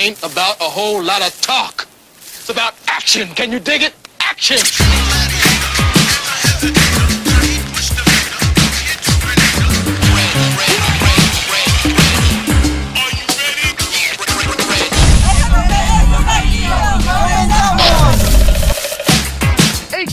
ain't about a whole lot of talk. It's about action. Can you dig it? Action.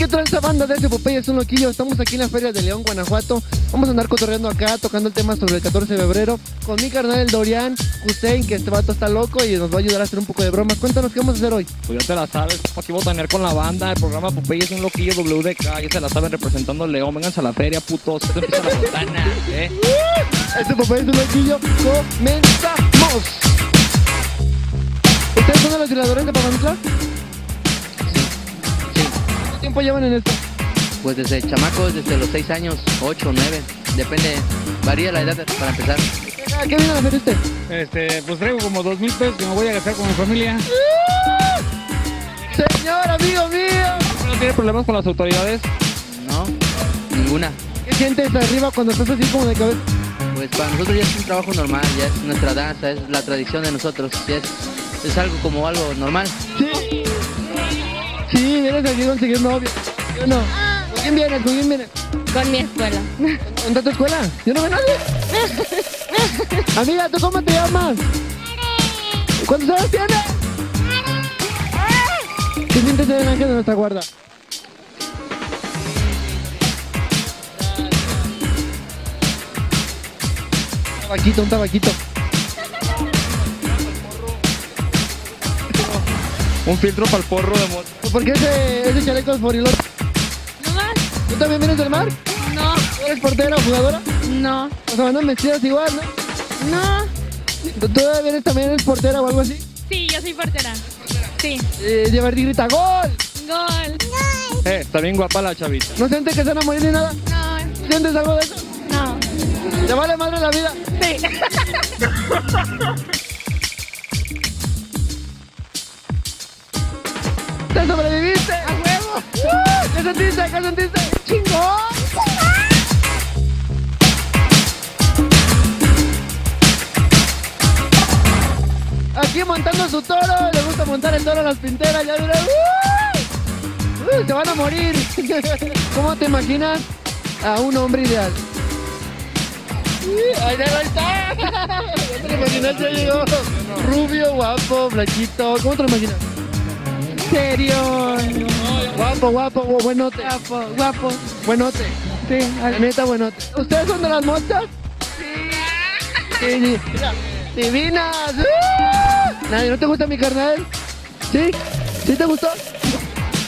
¿Qué tal banda de ese Popeye? Es un loquillo. Estamos aquí en la Feria de León, Guanajuato. Vamos a andar cotorreando acá, tocando el tema sobre el 14 de febrero. Con mi carnal, el Dorian Hussein, que este vato está loco y nos va a ayudar a hacer un poco de bromas. Cuéntanos qué vamos a hacer hoy. Pues ya te la sabes, aquí tener con la banda, el programa Popeye es un loquillo WDK, ya se la saben representando a León, vénganse a la feria, putos, esto empieza la botana, eh. Este Popeye es un loquillo. ¡Comenzamos! ¿Ustedes son de los violadores de Papantla? ¿Cuánto tiempo llevan en esto? Pues desde chamacos, desde los 6 años, 8 o 9, depende, varía la edad para empezar. Ah, ¿Qué viene a hacer usted? Este, pues traigo como dos mil pesos que me voy a gastar con mi familia. Señor, amigo mío. ¿No tiene problemas con las autoridades? No, ninguna. ¿Qué sientes arriba cuando estás así como de cabeza? Pues para nosotros ya es un trabajo normal, ya es nuestra danza, es la tradición de nosotros, ya es, es algo como algo normal. Sí. Sí, vienes aquí a conseguir novio. ¿Sí o no? ¿Con quién vienes? ¿Con quién vienes? Con mi escuela. ¿Dónde tu escuela? Yo no veo a nadie. Amiga, ¿tú cómo te llamas? ¿Cuántos años tienes? ¿Qué sientes ser el ángel de nuestra guarda? Un tabaquito, un tabaquito. Un filtro para el porro de moto. ¿Por qué ese, ese chaleco es forilote? ¿No más? ¿Tú también vienes del mar? No, ¿Tú ¿Eres portera o jugadora? no, O sea, andan vestidas igual, ¿no? no. ¿Tú tú vienes también eres portera o algo así? Sí, yo soy portera. Sí. Eh, Llevar y grita ¡Gol! Gol. Eh, está bien guapa la chavita. ¿No sientes que se van a morir ni nada? No, ¿Sientes algo de eso? no. ¿Te vale madre la vida? Sí. ¡Te sobreviviste! ¡A huevo! ¿Qué sentiste? ¿Qué sentiste? ¡Chingón! Aquí montando su toro, le gusta montar el toro a las pinteras, ya mira. ¡uh! ¡Uh! ¡Se van a morir! ¿Cómo te imaginas a un hombre ideal? ¡Uh! ¡Ahí está! ¿Ya te lo imaginas? Ya llegó. Rubio, guapo, blanquito. ¿Cómo te lo imaginas? Serio. Guapo, guapo, gu- buenote. Guapo, guapo. Buenote. Sí. La neta, buenote. ¿Ustedes son de las moscas? Sí. Divinas. Nadie, ¿no te gusta mi carnal? ¿Sí? ¿Sí te gustó?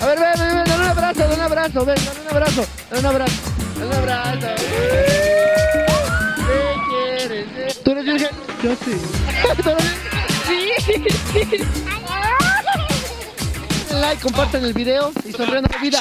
A ver, ven, ven, ven, dale un abrazo, dale un abrazo, ven, dale un abrazo, dale un abrazo, dale un abrazo. ¿Qué quieres? eh? ¿Tú eres virgen? Yo sí. ¿Tú eres virgen? Sí. Denle like, compartan el video y sonrían a la vida.